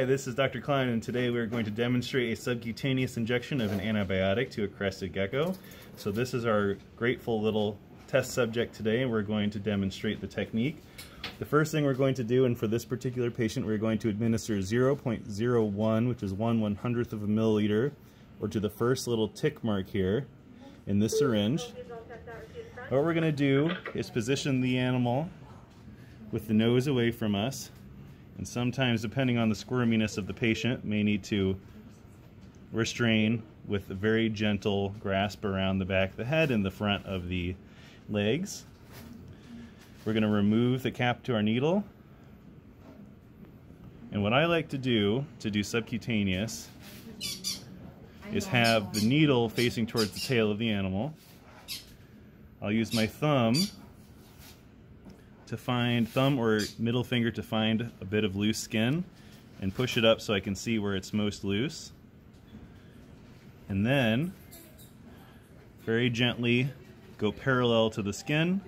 Hi, this is Dr. Kline and today we're going to demonstrate a subcutaneous injection of an antibiotic to a crested gecko. So this is our grateful little test subject today and we're going to demonstrate the technique. The first thing we're going to do, and for this particular patient we're going to administer 0.01, which is 1 one hundredth of a milliliter, or to the first little tick mark here in this syringe. What we're going to do is position the animal with the nose away from us and sometimes depending on the squirminess of the patient may need to restrain with a very gentle grasp around the back of the head and the front of the legs. We're going to remove the cap to our needle and what I like to do to do subcutaneous is have the needle facing towards the tail of the animal. I'll use my thumb to find, thumb or middle finger to find a bit of loose skin and push it up so I can see where it's most loose. And then very gently go parallel to the skin,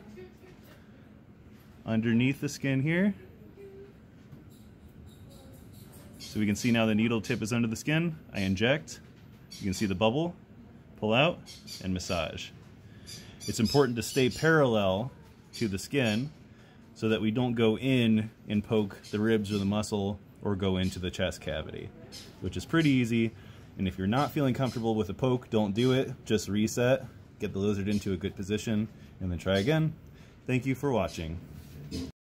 underneath the skin here. So we can see now the needle tip is under the skin. I inject, you can see the bubble, pull out, and massage. It's important to stay parallel to the skin so that we don't go in and poke the ribs or the muscle or go into the chest cavity, which is pretty easy. And if you're not feeling comfortable with a poke, don't do it. Just reset, get the lizard into a good position, and then try again. Thank you for watching.